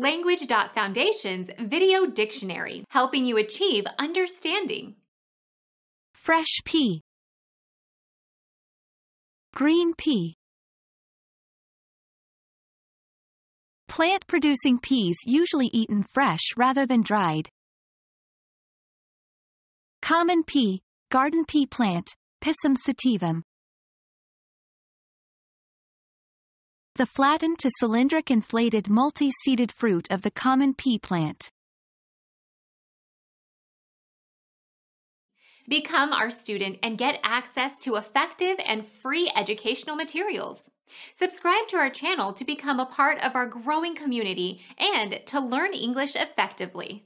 Language.Foundation's Video Dictionary, helping you achieve understanding. Fresh pea. Green pea. Plant-producing peas usually eaten fresh rather than dried. Common pea, garden pea plant, Pisum sativum. The flattened to cylindric inflated multi-seeded fruit of the common pea plant. Become our student and get access to effective and free educational materials. Subscribe to our channel to become a part of our growing community and to learn English effectively.